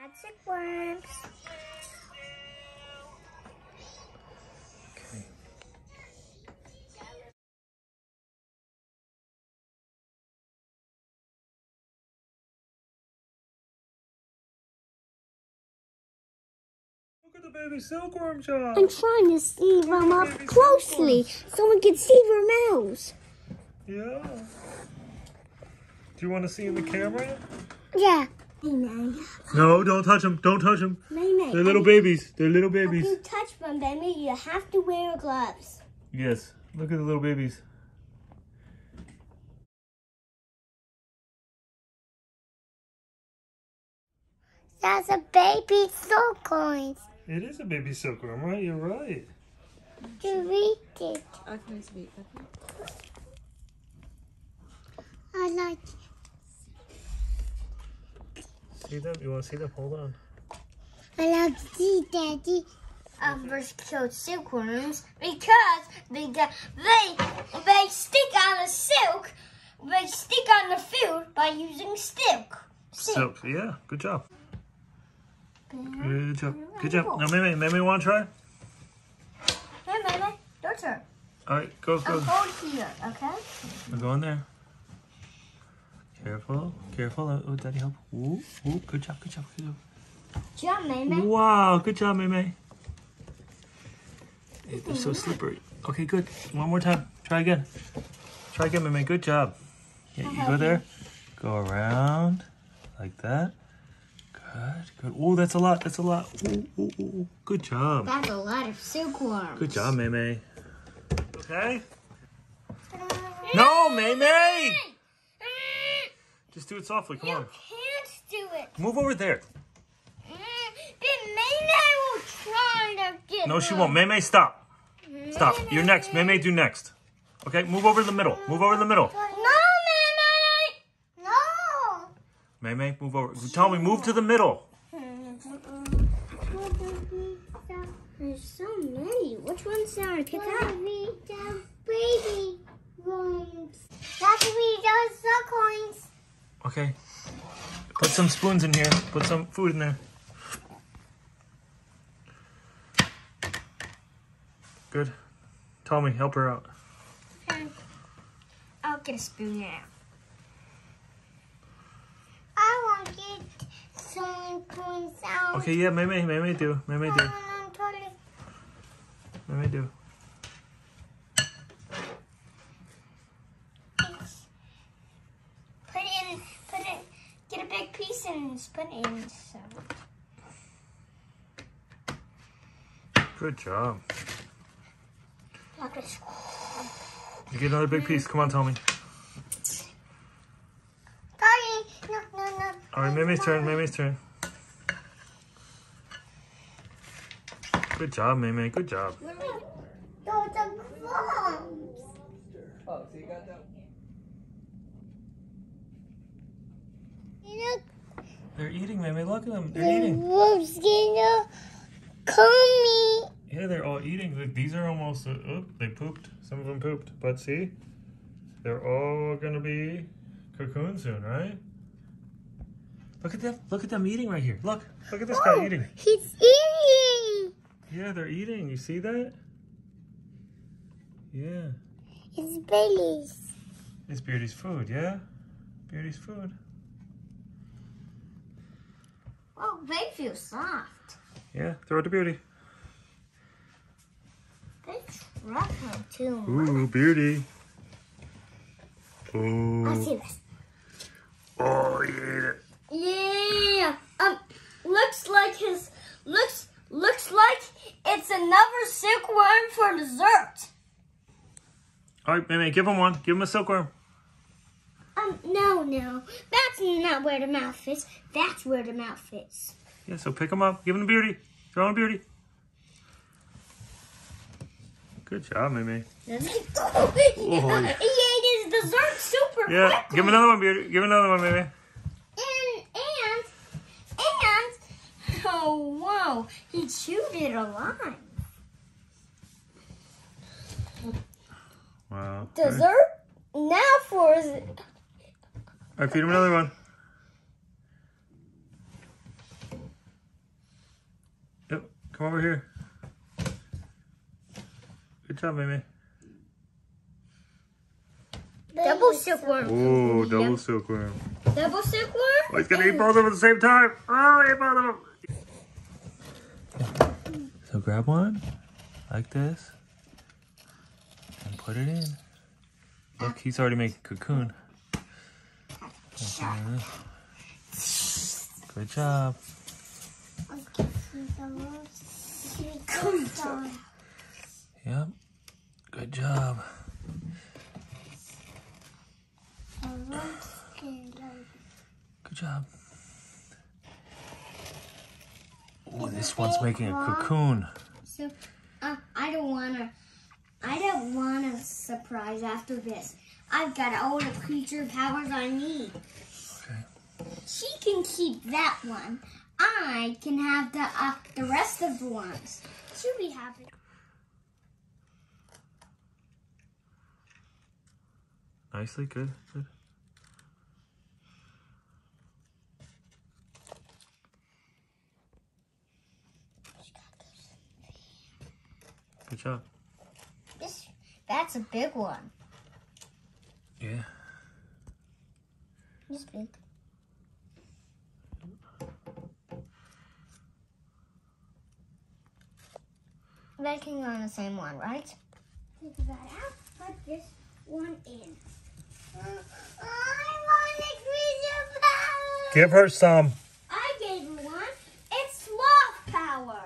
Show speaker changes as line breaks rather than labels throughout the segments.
Magic worms.
Okay. Look at the baby silkworm, John.
I'm trying to see them up closely so we can see their mouths.
Yeah. Do you want to see in the camera?
Yeah. Nay,
No, don't touch them. Don't touch them.
nay.
They're little babies. They're little babies.
If
babies.
you touch them, baby, you have to wear gloves.
Yes. Look at the little babies.
That's a baby silkworms.
It is a baby silkworm, right? You're right.
You read it.
Okay, sweet. Okay.
I like
See them? You want to see them? Hold on.
I love to see daddy. Um, we're killed silkworms because they get they they stick on the silk. They stick on the food by using silk.
Silk. Yeah. Good job. Good job. Good job. Now, Mimi, Mimi, want to try?
Hey, baby, your turn.
All right. Go, go.
I'll
go.
hold here, okay?
We're going there. Careful. Careful. Oh, oh, Daddy, help. Ooh, ooh. Good job. Good job. Good job.
Jump, baby.
Wow. Good job, Mimi. Hey, They're so slippery. Okay, good. One more time. Try again. Try again, Mimi. Good job. Yeah, you go there. Go around like that. Good. Good. Oh, that's a lot. That's a lot. Ooh, ooh, ooh. Good job.
That's a lot of silkworms.
Good job, Mimi. Okay. No, Mimi. Just do it softly. Come
You
on.
can't do it.
Move over there.
Mm, then Mayday will try to get
No, she
them.
won't. Meme, stop. Stop. You're next. Meme, do next. Okay, move over to the middle. Move over to the middle.
No, Mayday. No.
Meme, move over. Tell me, move to the middle.
There's so many. Which ones should I pick up? The baby rooms. That's we those coins.
Okay. Put some spoons in here. Put some food in there. Good. Tell me, help her out. Okay.
I'll get a spoon now. I want to get some coins out.
Okay, yeah, Meme, Meme do. Meme do.
I'm totally
Meme do.
Put it in, put it, get a big piece and just put it in. So.
Good job. You get another big piece. Come on, Tommy. me.
Sorry. No, no, no.
All right, Mimi's turn. Mimi's turn. Good job, Mimi. Good job.
Those are crumbs.
Oh, so you got that?
You
They're eating, Meme. Look at them. They're
know,
eating.
wolves gonna come me.
Yeah, they're all eating. Look, these are almost. Uh, oh, they pooped. Some of them pooped. But see, they're all gonna be cocoon soon, right? Look at them. Look at them eating right here. Look. Look at this guy eating.
He's eating.
Yeah, they're eating. You see that? Yeah.
It's Bailey's.
It's Beardy's food. Yeah. Beardy's food.
Oh, they feel soft.
Yeah. Throw it to Beauty.
They him too.
Ooh.
Let's
Ooh.
see this.
Oh, it.
Yeah. Um, looks like his looks looks like it's another silkworm for dessert.
All right, Meme, give him one. Give him a silkworm.
Um, no, no, that's not where the mouth fits. That's where the mouth fits.
Yeah, so pick him up. Give him to Beauty. Throw him to Beauty. Good job, Meme.
he ate his dessert super
Yeah,
quickly.
give him another one, Beardy. Give him another one, Mimi.
And and and oh whoa, he chewed it alive.
Wow.
Dessert now for his
right, feed him another one. Yep, come over here. Good job, Mimi.
Double silkworm.
Oh, double silkworm.
Double silkworm.
Oh, he's gonna eat both of them at the same time. Oh, he ate both of them. So grab one, like this, and put it in. Look, he's already making cocoon. Okay. Good job. Yep. Good job. Good job. Oh, this one's making a cocoon.
So, uh, I don't wanna. I don't want a surprise after this. I've got all the creature powers I need.
Okay.
She can keep that one. I can have the uh, the rest of the ones. She'll be happy.
Nicely, good, good. Good job.
This that's a big one.
Yeah.
This big. Making on the same one, right? Take that out. Put this one in. Uh, I want a creature power.
Give her some.
I gave her one. It's sloth power.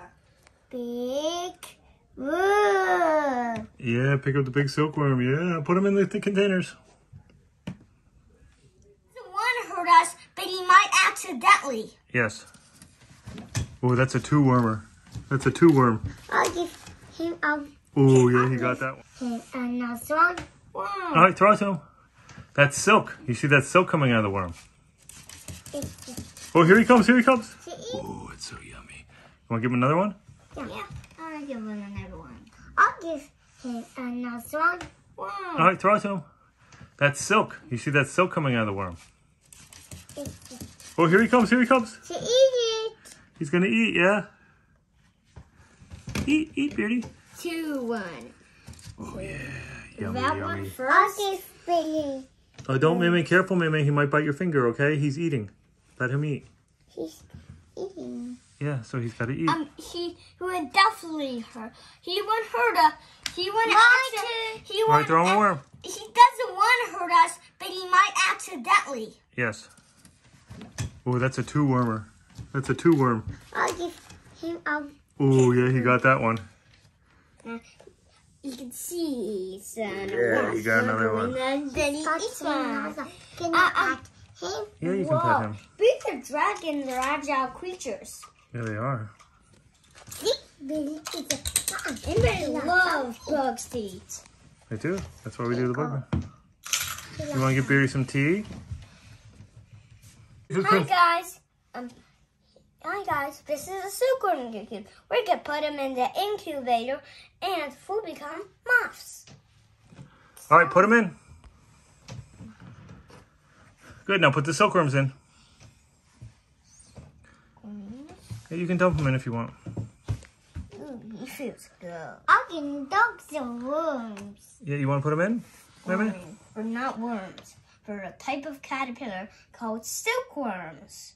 Big. Woo.
Yeah, pick up the big silkworm. Yeah, put them in the, the containers.
The one hurt us, but he might accidentally.
Yes. Oh, that's a two wormer. That's a two worm.
I'll give him a
Oh, yeah, he got that one.
him another one. Wow.
All right, throw it to him. That's silk. You see that silk coming out of the worm. Oh, here he comes. Here he comes. Oh, it's so yummy. You want to give him another one?
Yeah. I'll give him another one. I'll give him another one.
All
Wow.
right, throw it to him. That's silk. You see that silk coming out of the worm. Oh, here he comes. Here he comes.
To eat it.
He's going to eat, yeah? Eat, eat, Beardy.
Two one.
Oh, yeah. Yummy,
that
yummy.
one first. I'll give
Oh, don't, Mimi. Careful, Mimi. He might bite your finger, okay? He's eating. Let him eat.
He's eating.
Yeah, so he's got to eat.
Um, he would definitely hurt. He would hurt us. He would accidentally. He
All right,
would.
throw him a worm.
He doesn't want to hurt us, but he might accidentally.
Yes. Oh, that's a two wormer. That's a two worm.
I'll give him a.
Oh, yeah, he got that one.
You can see he's uh,
Yeah, he got another one.
And then he eats one.
Can
Uh,
I
um,
pet him?
Yeah, you can pet him.
Big dragons are agile creatures.
Yeah, they are.
Billy is.
And they love bugs to eat.
They do. That's why we do the bug. You want to give Beardy some tea?
Hi guys. Um, hi guys. This is a silkworm cocoon. We can put them in the incubator, and we'll become moths.
All right, put them in. Good. Now put the silkworms in. Yeah, you can dump them in if you want.
Ooh, he feels good.
I can dog some worms.
Yeah, you want to put them in? Maybe?
Or not worms. For a type of caterpillar called silkworms.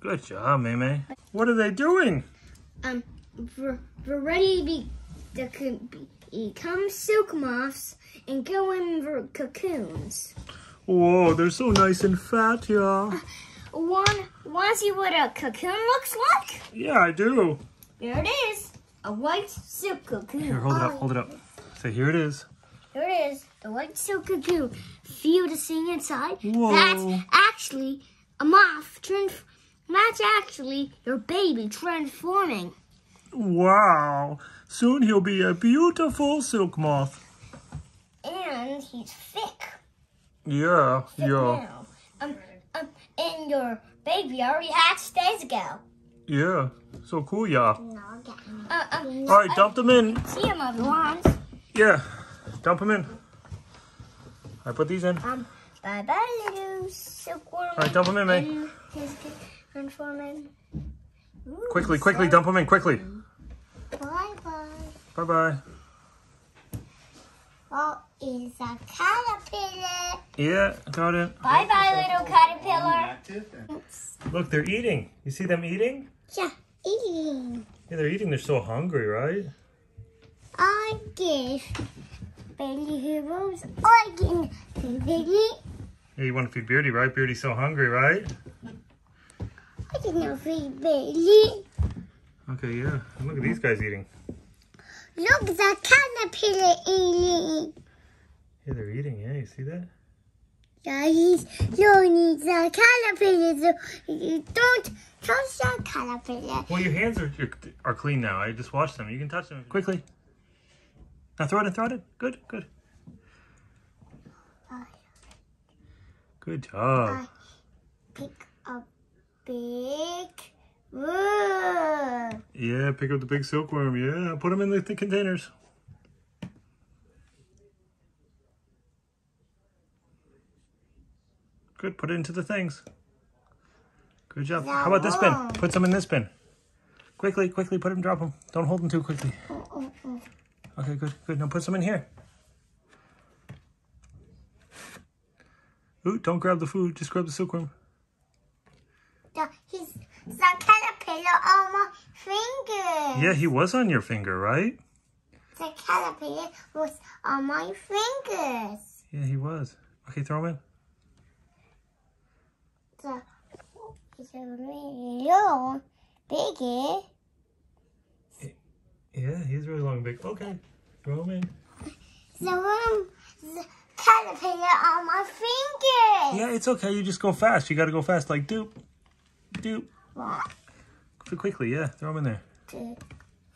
Good job, Mimi. What are they doing?
Um, we're, we're ready to be, to co- become silk moths and go in the cocoons.
Whoa, they're so nice and fat, yeah.
One, want to see what a cocoon looks like?
Yeah, I do.
Here it is, a white silk cocoon.
Here, hold it up, hold it up. Say, here it is.
Here it is, the white silk cocoon. Feel the thing inside.
Whoa.
That's actually a moth. That's actually your baby transforming.
Wow. Soon he'll be a beautiful silk moth.
And he's thick.
Yeah,
thick
yeah,
now. Um, um, and your baby already hatched days ago.
yeah. So cool, yeah.
No.
Uh, um,
All right, dump them in.
see him ones.
Yeah, dump them in. I put these in.
Um, bye bye, little silkworm.
All right, dump them in, May.
And his transforming.
Quickly, quickly, dump them in, quickly.
Bye bye.
Bye-bye.
Oh, it's a caterpillar.
Yeah, got it.
Bye bye, little caterpillar.
Look, they're eating. You see them eating?
Yeah, eating.
Yeah, they're eating. They're so hungry, right?
I give Bailey heroes. I give Bailey.
Yeah, you want to feed Beardy, right? Beardy's so hungry, right?
I did not feed Bailey.
Okay, yeah. Look at these guys eating.
Look, the caterpillar eating.
Yeah, they're eating. Yeah, you see that?
Yeah, he's lonely. The caterpillar. So you don't touch the caterpillar.
Well, your hands are are clean now. I just washed them. You can touch them quickly. Now throw it in, throw it in. Good, good. Good job.
Pick a big wood.
Yeah, pick up the big silkworm. Yeah, put them in the, the containers. Good, put it into the things. Good job. How about this bin? Put some in this bin. Quickly, quickly, put them, drop them. Don't hold them too quickly.
Oh.
Okay, good, good. Now put some in here. Ooh, don't grab the food. Just grab the silkworm.
The, he's the caterpillar on my finger.
Yeah, he was on your finger, right?
The caterpillar was on my fingers.
Yeah, he was. Okay, throw him in.
The it's a really long, bigger.
Yeah, he's really long and big. Okay, throw him in.
The one, the caterpillar on my fingers.
Yeah, it's okay. You just go fast. You got to go fast, like doop, doop.
What?
Quickly, yeah. Throw him in there.
The,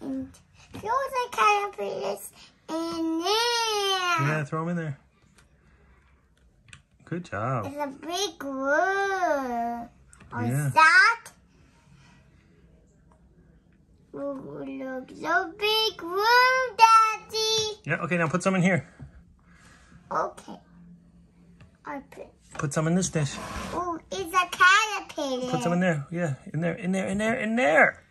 and throw the caterpillars in there.
Yeah, throw him in there. Good job.
It's a big wood. Or
Yeah.
Ooh, look, so big room, Daddy.
Yeah. Okay, now put some in here.
Okay. I put.
Put some in this dish.
Oh, it's a caterpillar.
Put some in there. Yeah, in there, in there, in there, in there.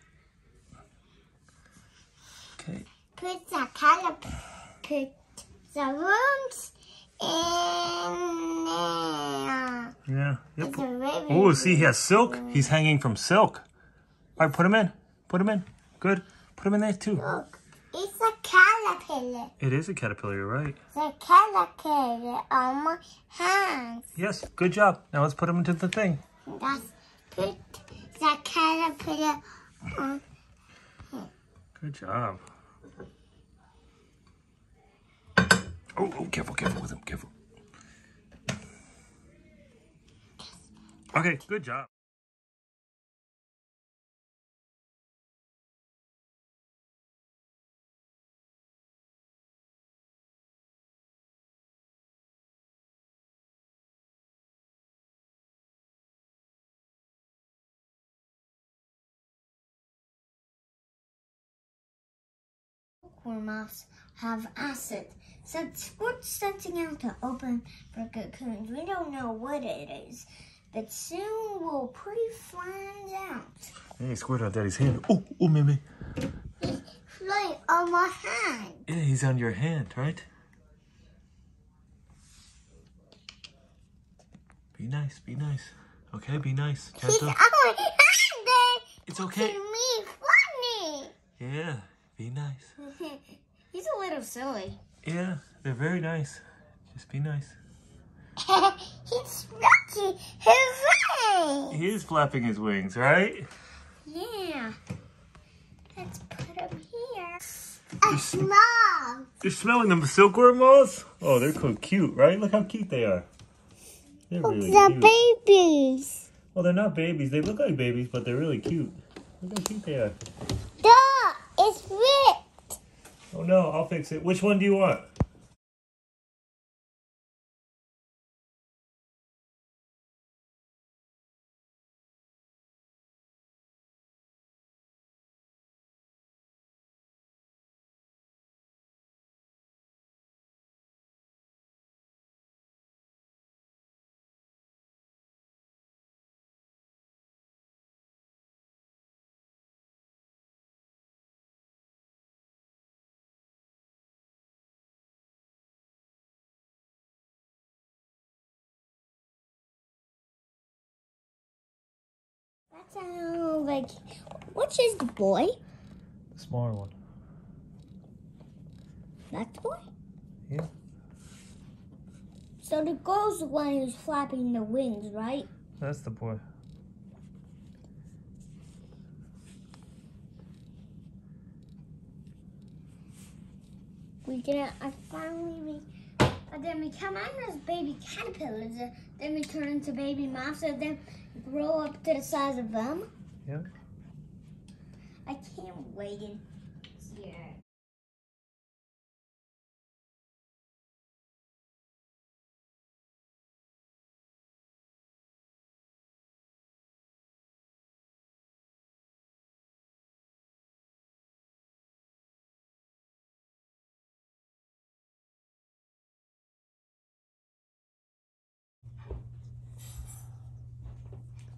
Okay.
Put the caterpillar. Put the rooms in there.
Yeah. Yep.
It's a very
Oh, see, he has silk. He's hanging from silk. All right, put him in. Put him in. Good. Put them in there too.
Look, it's a caterpillar.
It is a caterpillar. You're right.
The caterpillar on my hands.
Yes. Good job. Now let's put them into the thing.
That's put the caterpillar on.
Good job. Oh, oh, careful, careful with him, careful. Okay, good job.
Silkworms have acid. Since we're setting out to open for cocoons, we don't know what it is. But soon we'll pretty find out.
Hey, squirt on Daddy's hand. Oh, oh, Mimi.
He's flying on my hand.
Yeah, he's on your hand, right? Be nice, be nice. Okay, be nice.
He's
Gentle.
on my hand.
It's okay.
me, funny.
Yeah.
Little silly.
Yeah, they're very nice. Just be nice.
He's scratching his leg.
He is flapping his wings, right?
Yeah. Let's put him here.
A.
You're smelling them silkworm moths? Oh, they're so cute, right? Look how cute they are. They're really
The
cute.
babies.
Well, they're not babies. They look like babies, but they're really cute. Look how cute they are.
Duh, it's ripped.
Oh no, I'll fix it. Which one do you want?
Sounds like. Which is the boy?
The smaller one.
That's the boy?
Yeah.
So the girl's the one who's flapping the wings, right?
That's the boy.
We get I finally we but then we come out as baby caterpillars, uh, then we turn into baby moths, and then grow up to the size of them.
Yeah.
I can't wait.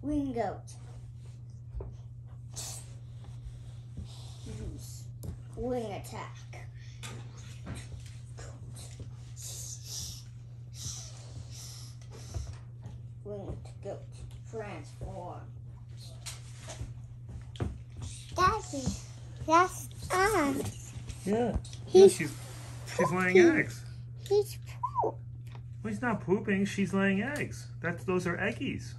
Wing goat. Use wing attack. Winged goat. Transform. Daddy, that's us.
Yeah. Yeah,
He's
she's she's laying eggs.
He's poop.
Well, he's not pooping. She's laying eggs. That's those are eggies.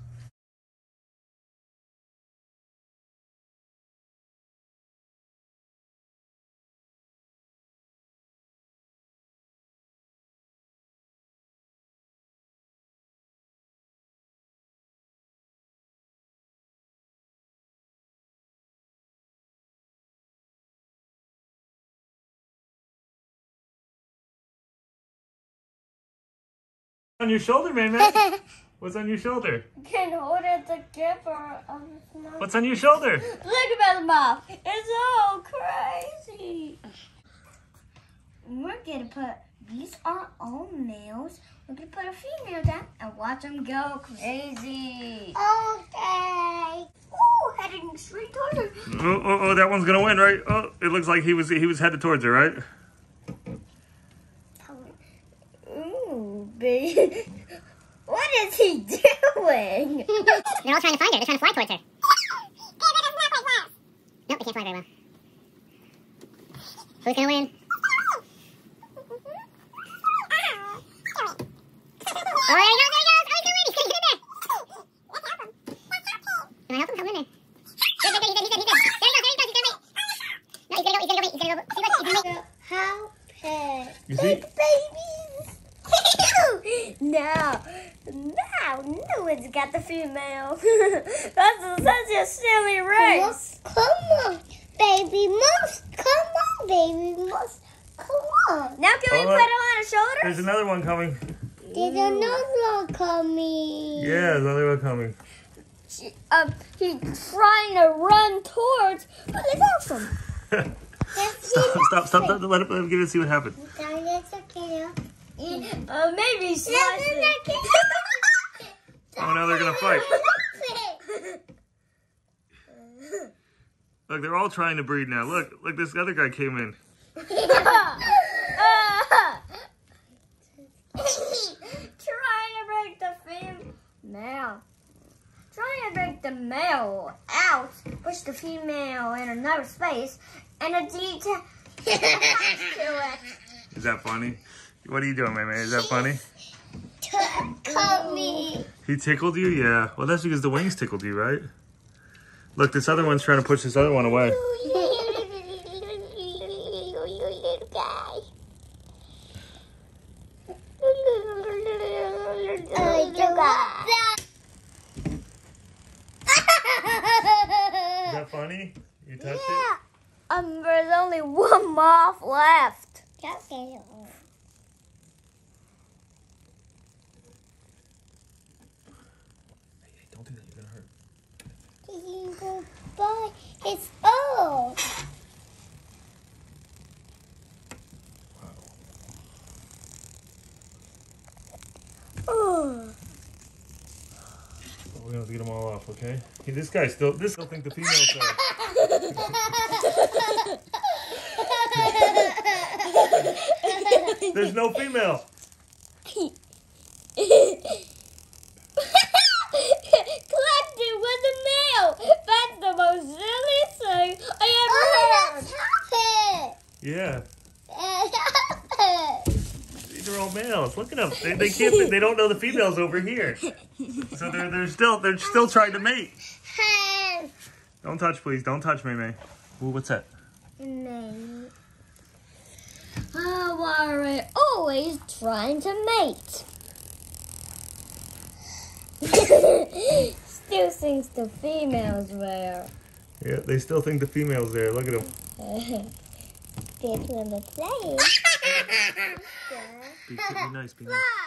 On your shoulder, man, man. What's on your shoulder?
Can hold it together. Um.
What's on your shoulder?
Look at the mouth. It's all crazy. We're gonna put these are all males. We're gonna put a female down and watch them go crazy.
Okay.
Ooh, heading straight toward her.
Oh, oh, oh, that one's gonna win, right? Oh, it looks like he was he was headed towards her, right?
Baby. What is he doing?
They're all trying to find her. They're trying to fly towards her. Nope, they can't fly very well. Who's gonna win? Oh, there he goes, there he goes. Oh, he's gonna win. He's gonna get in there. Can I help him? Come in there. Good, good, good. He's in, he's in, he's in. There he goes, there he goes. He's gonna make. No, he's gonna go, he's gonna go, he's gonna go. See, look, he's gonna make.
How pet.
You see?
Babies. no, no, no one's got. That's such a silly race.
Come on, baby mouse. Come on, baby mouse. Come on.
Now can we
Oh,
put
look.
him on his shoulder?
There's another one coming.
There's another one coming.
Yeah, there's another one coming.
Um, he's trying to run towards, but it's awesome.
stop, stop, stop, stop. Let him, let him get it. See what happens.
That's okay.
Uh, maybe slice it.
Oh, now they're gonna fight. Look, they're all trying to breed now. Look, look, this other guy came in.
Trying to break the female. Trying to break the male out, push the female in another space, and a detail to it.
Is that funny? What are you doing, man? Is that funny?
Coming.
He tickled you? Yeah. Well, that's because the wings tickled you, right? Look, this other one's trying to push this other one away.
Little.
Little guy.
Is that funny? You touched it?
Yeah. Um, there's only one moth left.
Okay.
Hey, don't do that. You're gonna hurt.
It's all.
Oh.
We're gonna have to get them all off, okay? Hey, this guy still, this still think the female's there. There's no female.
Collected with a male.
Yeah. These are all males. Look at them. They, they can't. They don't know the females over here. So they're they're still they're still trying to mate. Don't touch, please. Don't touch, May May. Ooh, what's that?
Mate. Oh, How are we always trying to mate? Still thinks the females there.
Yeah, they still think the female's there. Look at them.
They're.
Be, be nice. Be nice.